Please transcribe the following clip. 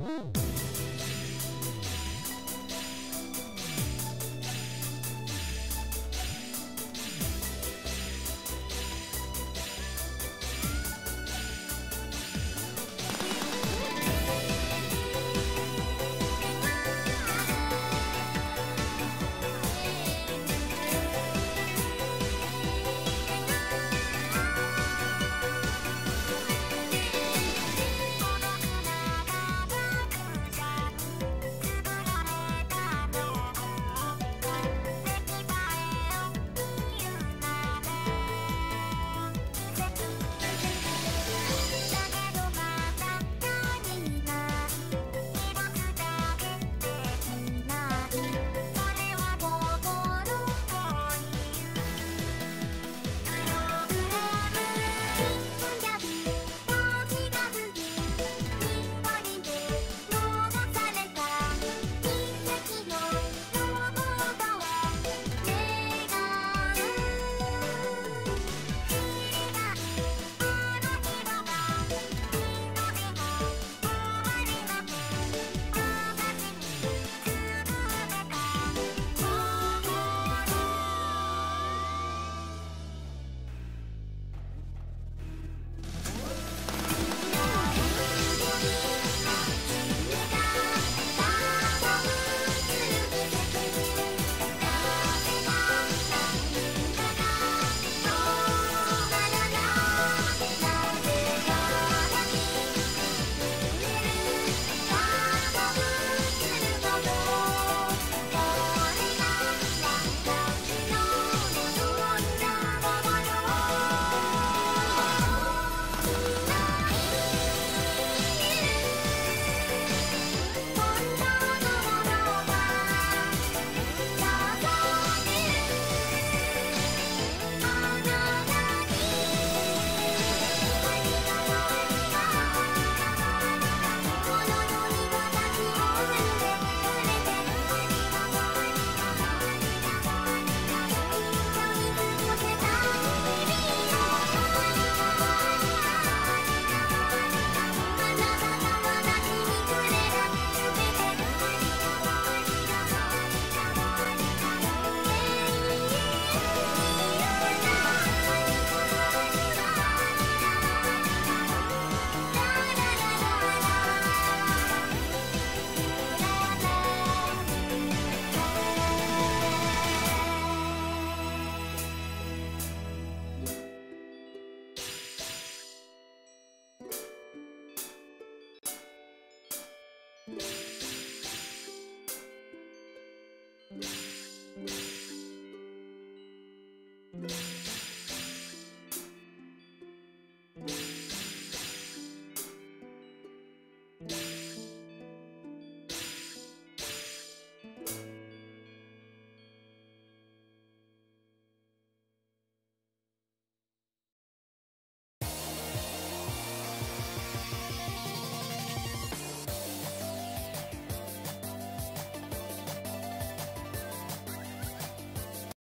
はい。